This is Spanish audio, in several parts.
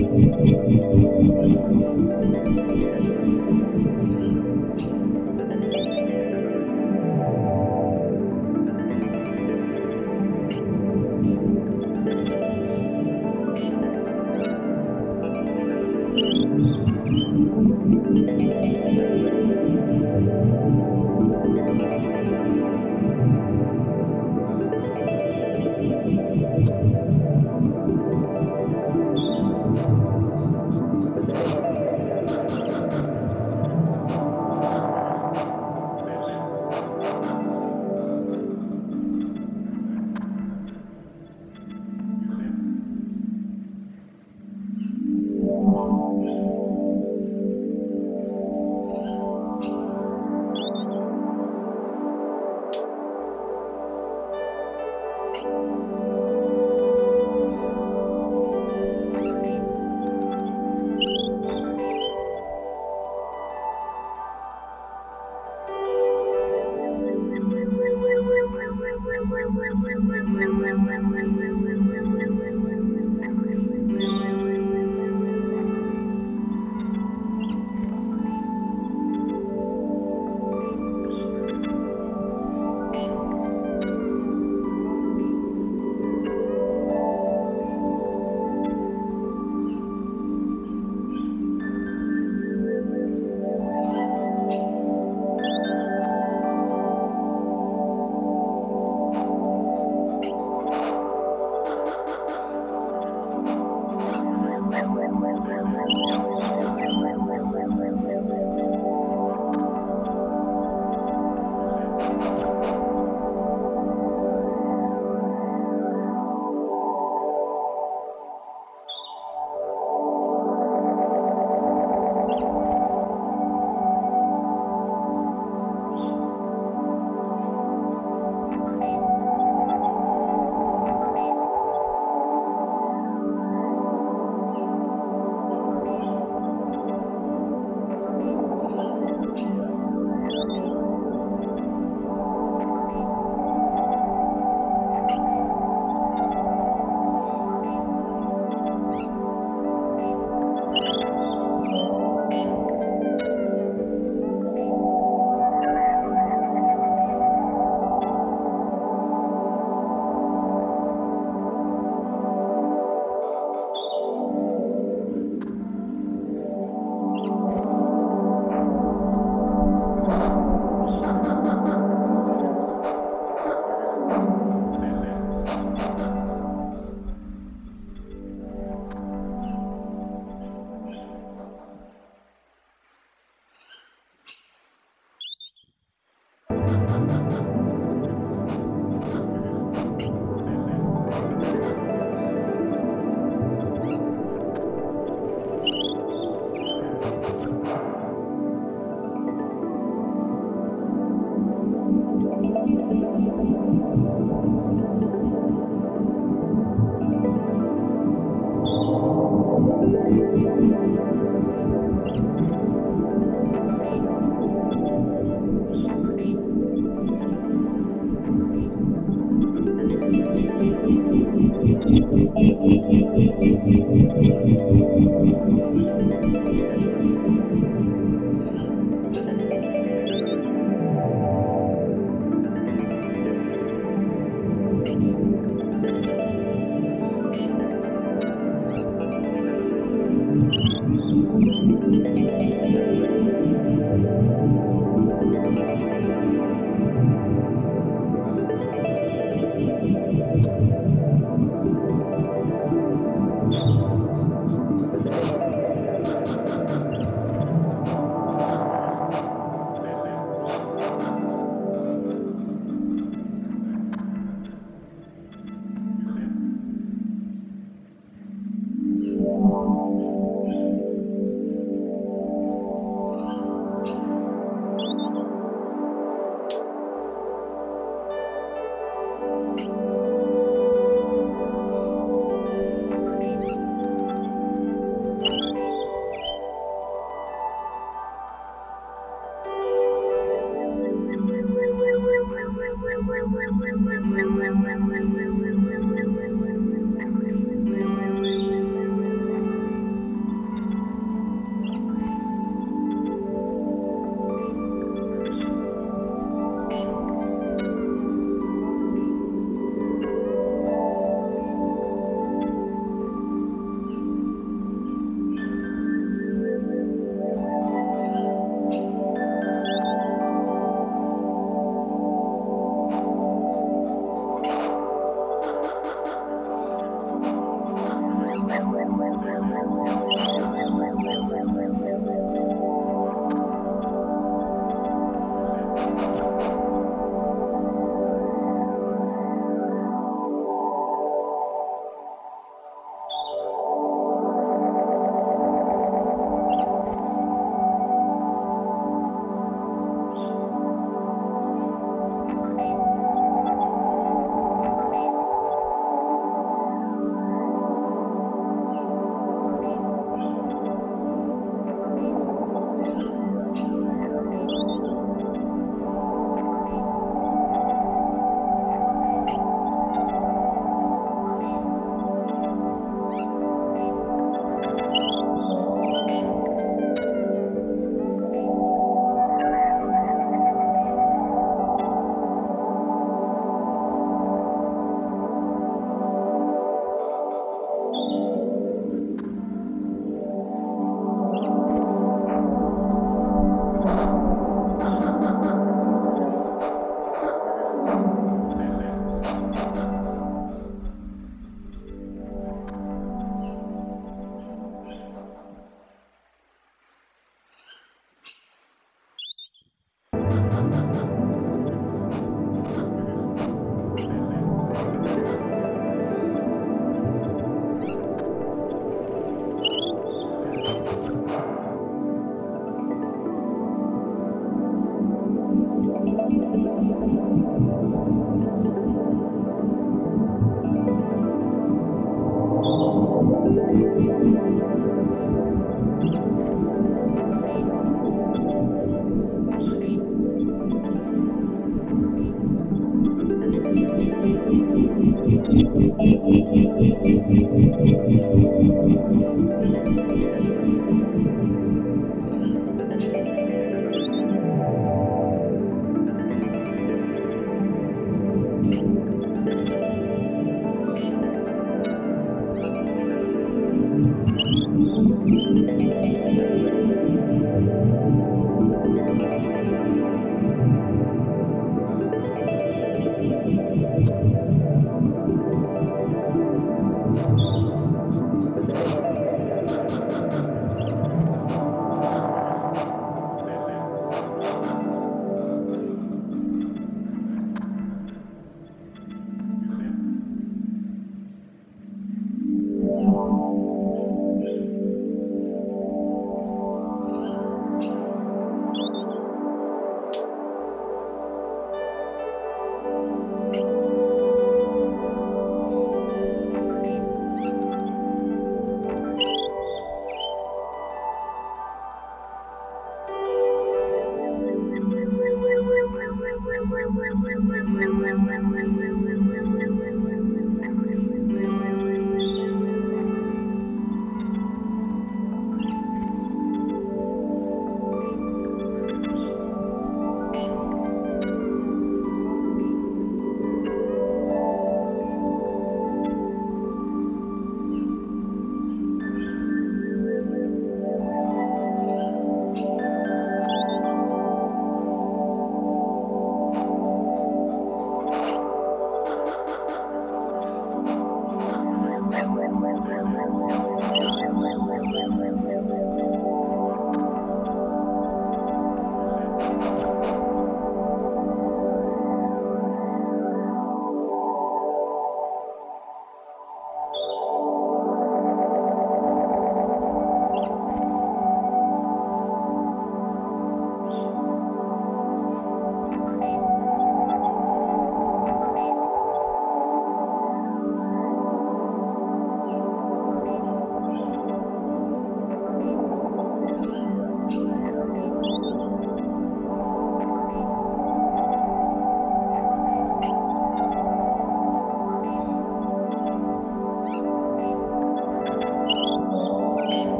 Thank you.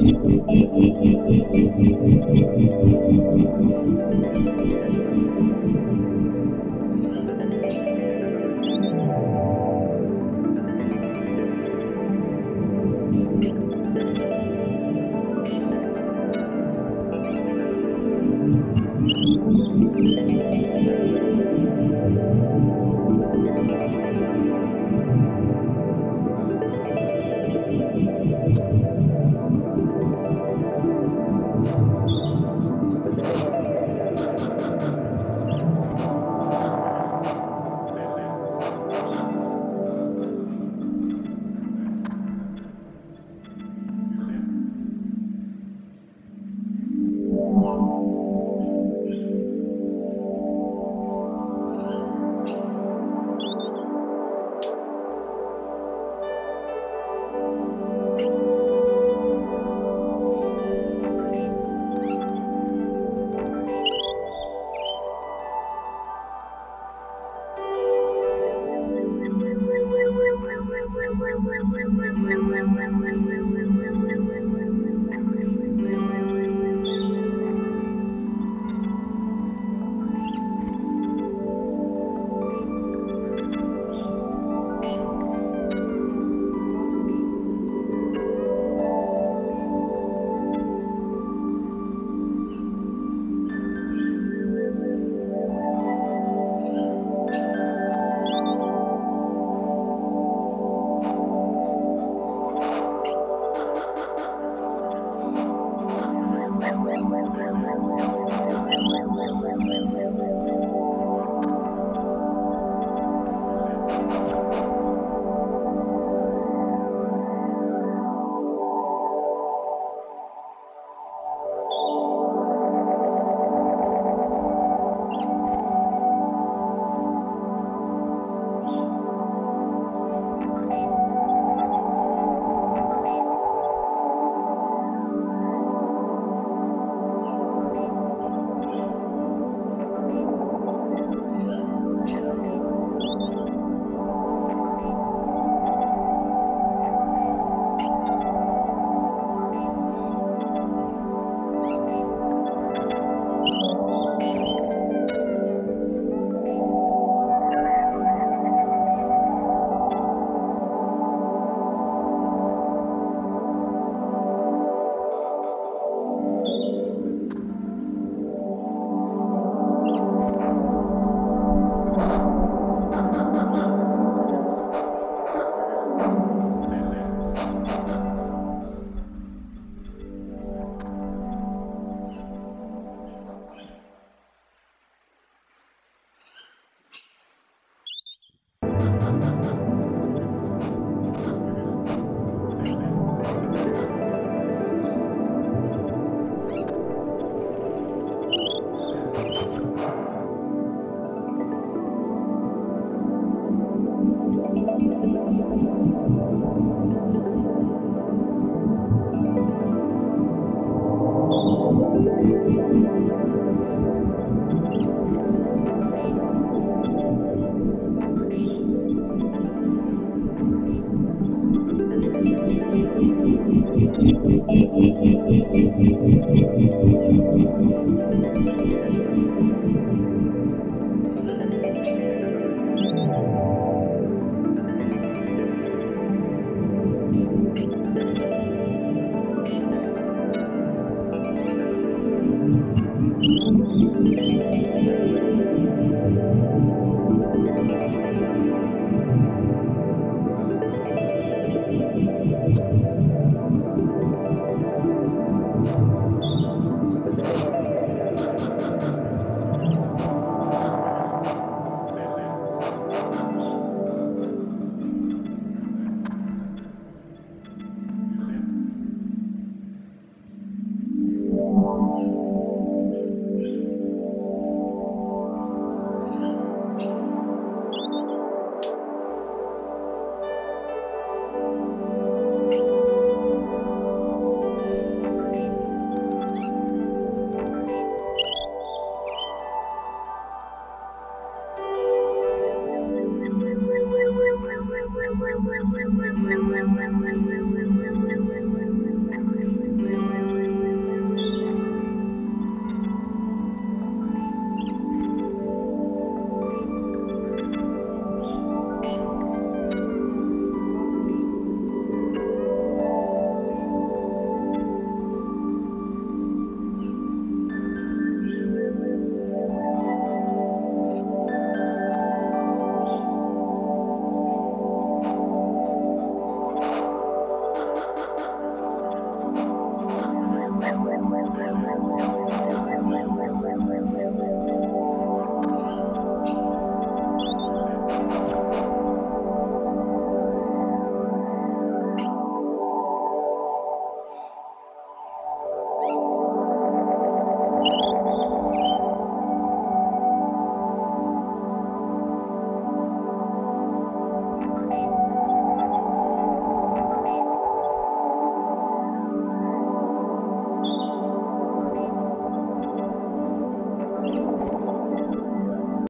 Thank Mm-hmm.